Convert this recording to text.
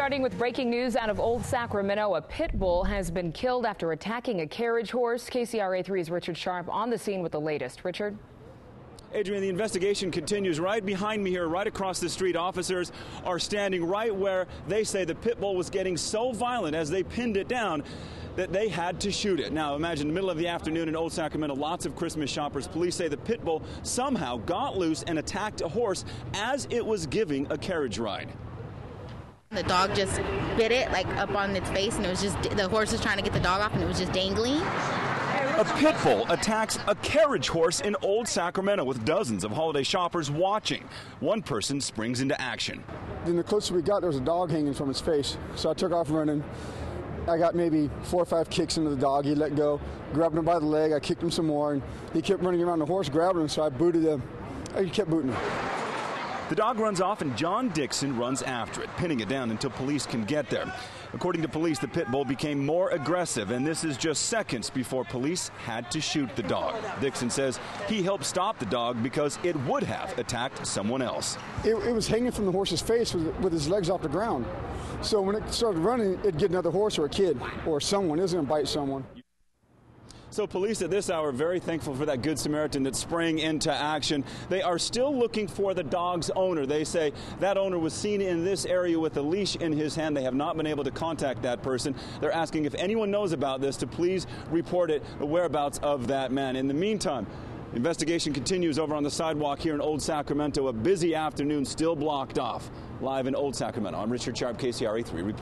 Starting with breaking news out of Old Sacramento, a pit bull has been killed after attacking a carriage horse. KCRA 3's Richard Sharp on the scene with the latest. Richard? Adrian, the investigation continues right behind me here, right across the street. Officers are standing right where they say the pit bull was getting so violent as they pinned it down that they had to shoot it. Now, imagine the middle of the afternoon in Old Sacramento, lots of Christmas shoppers. Police say the pit bull somehow got loose and attacked a horse as it was giving a carriage ride. The dog just bit it like up on its face, and it was just the horse was trying to get the dog off, and it was just dangling. A pit bull attacks a carriage horse in Old Sacramento with dozens of holiday shoppers watching. One person springs into action. Then the closer we got, there was a dog hanging from his face. So I took off running. I got maybe four or five kicks into the dog. He let go, grabbed him by the leg. I kicked him some more, and he kept running around the horse, grabbing him. So I booted him. He kept booting him. The dog runs off and John Dixon runs after it, pinning it down until police can get there. According to police, the pit bull became more aggressive, and this is just seconds before police had to shoot the dog. Dixon says he helped stop the dog because it would have attacked someone else. It, it was hanging from the horse's face with, with his legs off the ground. So when it started running, it'd get another horse or a kid or someone. It was going to bite someone. So police at this hour very thankful for that good Samaritan that sprang into action. They are still looking for the dog's owner. They say that owner was seen in this area with a leash in his hand. They have not been able to contact that person. They're asking if anyone knows about this to please report it, the whereabouts of that man. In the meantime, Investigation continues over on the sidewalk here in Old Sacramento. A busy afternoon still blocked off. Live in Old Sacramento, I'm Richard Sharp, KCRA 3.